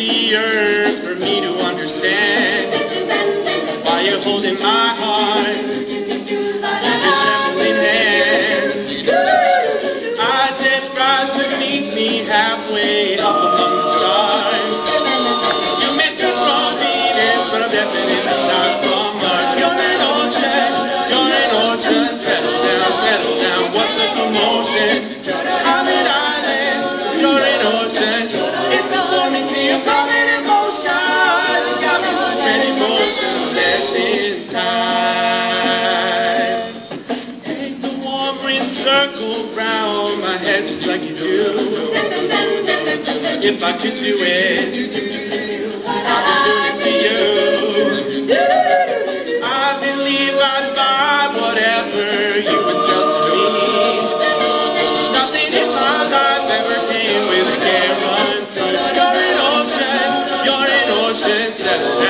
easier for me to understand why you're holding my heart in your trembling hands. As it rise to meet me halfway up circle round my head just like you do. If I could do it, I'd be doing it to you. I believe I'd buy whatever you would sell to me. Nothing in my life ever came with a guarantee. You're an ocean, you're an ocean.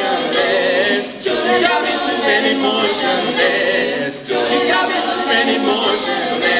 emotionless. Your cabeza es bien. Your cabeza es bien.